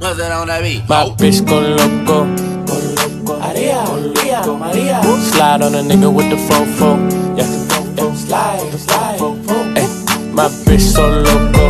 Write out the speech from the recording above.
No sé dónde vi. My bitch go loco. Maria, Maria, Maria. Slide on a nigga with the fofo. Yeah. Slide, slide, Ay, eh, my bitch so loco.